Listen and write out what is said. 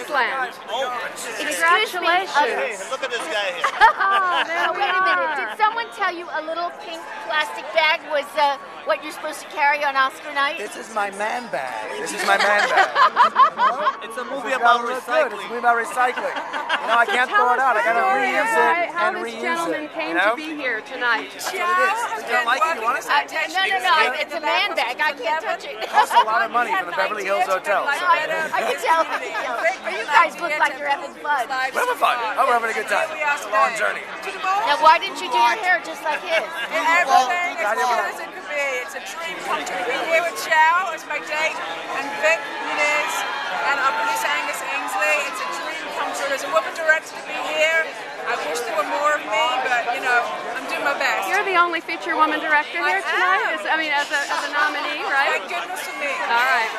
Waste Land. Oh, Congratulations. hey, look at this guy here. Oh, there we wait a minute. Did someone tell you a little pink plastic bag was uh, what you're supposed to carry on Oscar night? This is my man bag. This is my man bag. It's a movie It's about gotta look good. It's a recycling. movie about recycling. You know, I can't throw it out. I gotta story reuse it how and this reuse gentleman it. came You know? to be here tonight. That's what it is. You don't like it? You want it? No, no, no. It's a man bag. I can't touch it. It costs a lot of money for the Beverly Hills Hotel. I, I can tell. guys look like you're having fun. We're having fun. Oh, we're having a good time. Long journey. Now, why didn't you do your hair just like his? Everything as good as it could be. It's a dream come true. Be here with Tião as my date, and Vik Muniz, and our producer Angus Aynsley. It's a dream come true. There's a woman director to be here. I wish there were more of me, but you know, I'm doing my best. You're the only feature woman director I here tonight. am. Is- I mean, as a, as a nominee, right? Thank goodness for me. All right.